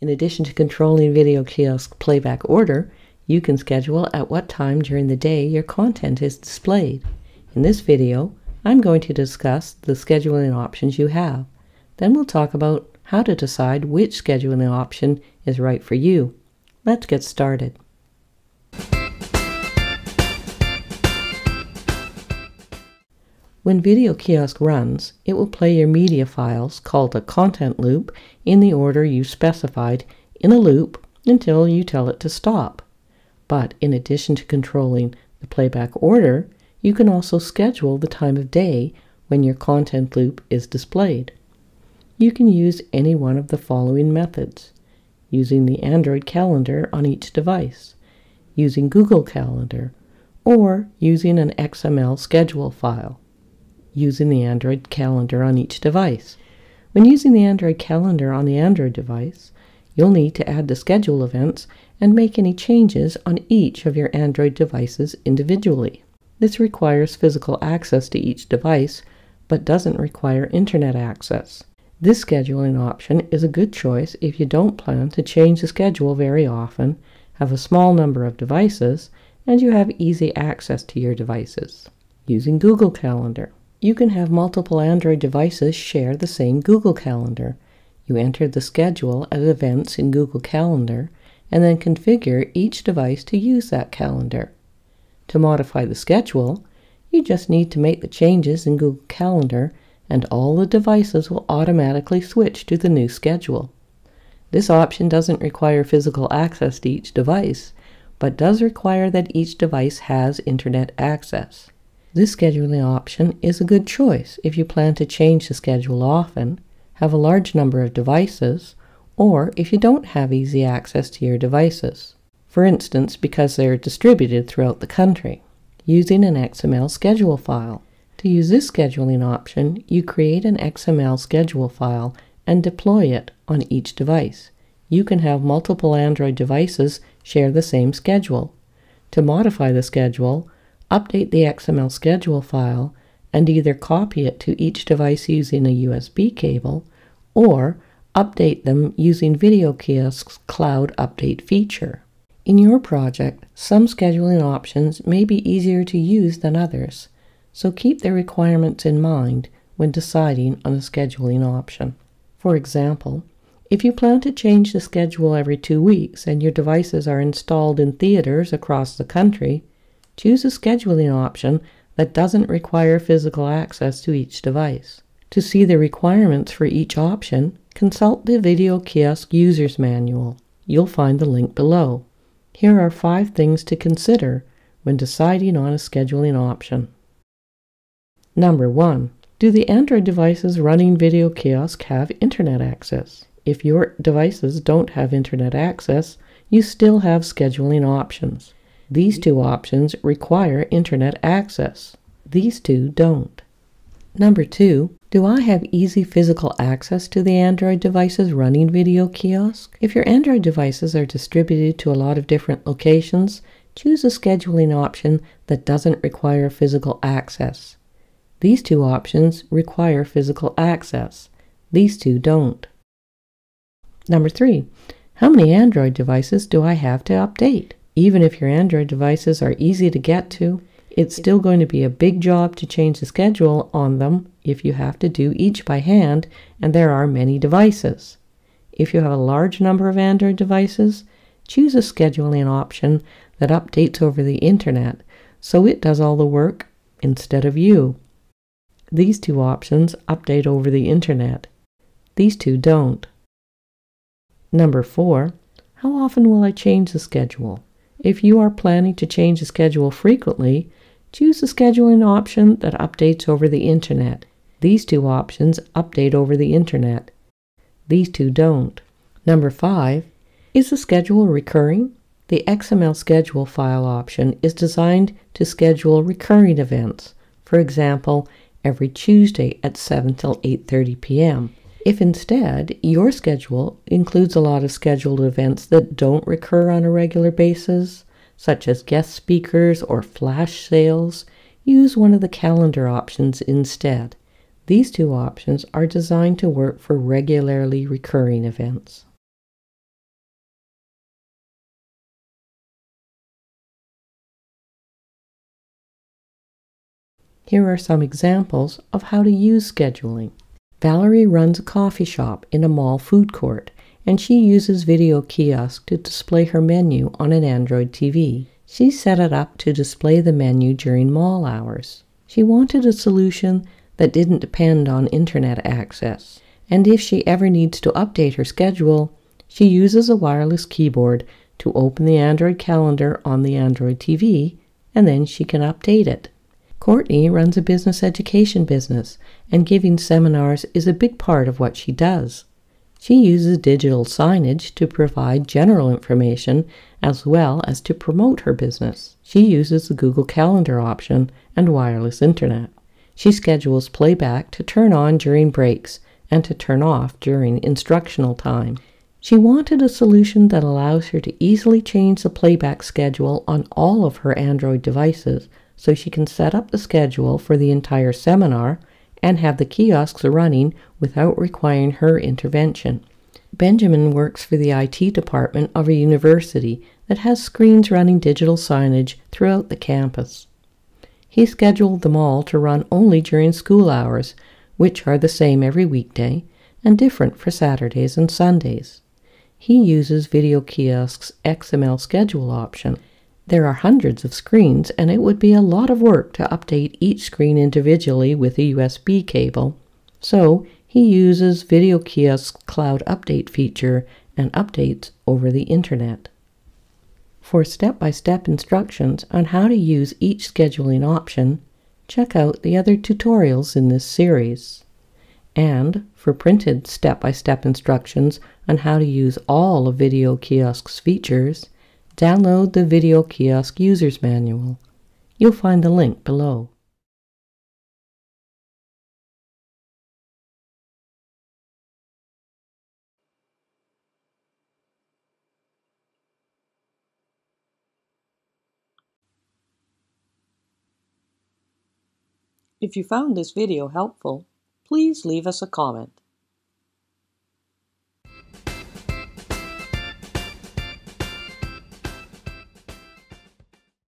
In addition to controlling Video Kiosk playback order, you can schedule at what time during the day your content is displayed. In this video, I'm going to discuss the scheduling options you have. Then we'll talk about how to decide which scheduling option is right for you. Let's get started. When Video Kiosk runs, it will play your media files, called a content loop, in the order you specified in a loop until you tell it to stop. But in addition to controlling the playback order, you can also schedule the time of day when your content loop is displayed. You can use any one of the following methods using the Android calendar on each device, using Google Calendar, or using an XML schedule file using the Android calendar on each device. When using the Android calendar on the Android device, you'll need to add the schedule events and make any changes on each of your Android devices individually. This requires physical access to each device, but doesn't require internet access. This scheduling option is a good choice if you don't plan to change the schedule very often, have a small number of devices, and you have easy access to your devices. Using Google Calendar. You can have multiple Android devices share the same Google Calendar. You enter the schedule as events in Google Calendar and then configure each device to use that calendar. To modify the schedule, you just need to make the changes in Google Calendar and all the devices will automatically switch to the new schedule. This option doesn't require physical access to each device, but does require that each device has internet access. This scheduling option is a good choice if you plan to change the schedule often, have a large number of devices, or if you don't have easy access to your devices. For instance, because they're distributed throughout the country, using an XML schedule file. To use this scheduling option, you create an XML schedule file and deploy it on each device. You can have multiple Android devices share the same schedule. To modify the schedule, update the XML schedule file and either copy it to each device using a USB cable or update them using Video Kiosk's Cloud Update feature. In your project, some scheduling options may be easier to use than others, so keep their requirements in mind when deciding on a scheduling option. For example, if you plan to change the schedule every two weeks and your devices are installed in theaters across the country, choose a scheduling option that doesn't require physical access to each device. To see the requirements for each option, consult the Video Kiosk User's Manual. You'll find the link below. Here are five things to consider when deciding on a scheduling option. Number 1. Do the Android devices running Video Kiosk have internet access? If your devices don't have internet access, you still have scheduling options. These two options require internet access. These two don't. Number two, do I have easy physical access to the Android devices running Video Kiosk? If your Android devices are distributed to a lot of different locations, choose a scheduling option that doesn't require physical access. These two options require physical access. These two don't. Number three, how many Android devices do I have to update? Even if your Android devices are easy to get to, it's still going to be a big job to change the schedule on them if you have to do each by hand and there are many devices. If you have a large number of Android devices, choose a scheduling option that updates over the internet so it does all the work instead of you. These two options update over the internet. These two don't. Number four, how often will I change the schedule? If you are planning to change the schedule frequently, choose the scheduling option that updates over the internet. These two options update over the internet. These two don't. Number five, is the schedule recurring? The XML schedule file option is designed to schedule recurring events. For example, every Tuesday at 7 till 8:30 p.m. If instead your schedule includes a lot of scheduled events that don't recur on a regular basis, such as guest speakers or flash sales, use one of the calendar options instead. These two options are designed to work for regularly recurring events. Here are some examples of how to use scheduling. Valerie runs a coffee shop in a mall food court, and she uses Video Kiosk to display her menu on an Android TV. She set it up to display the menu during mall hours. She wanted a solution that didn't depend on internet access, and if she ever needs to update her schedule, she uses a wireless keyboard to open the Android calendar on the Android TV, and then she can update it. Courtney runs a business education business, and giving seminars is a big part of what she does. She uses digital signage to provide general information as well as to promote her business. She uses the Google Calendar option and wireless internet. She schedules playback to turn on during breaks and to turn off during instructional time. She wanted a solution that allows her to easily change the playback schedule on all of her Android devices so she can set up the schedule for the entire seminar and have the kiosks running without requiring her intervention. Benjamin works for the IT department of a university that has screens running digital signage throughout the campus. He scheduled them all to run only during school hours, which are the same every weekday and different for Saturdays and Sundays. He uses Video Kiosk's XML schedule option there are hundreds of screens, and it would be a lot of work to update each screen individually with a USB cable. So he uses Video Kiosk's Cloud Update feature and updates over the Internet. For step-by-step instructions on how to use each scheduling option, check out the other tutorials in this series. And for printed step-by-step instructions on how to use all of Video Kiosk's features, download the Video Kiosk User's Manual. You'll find the link below. If you found this video helpful, please leave us a comment.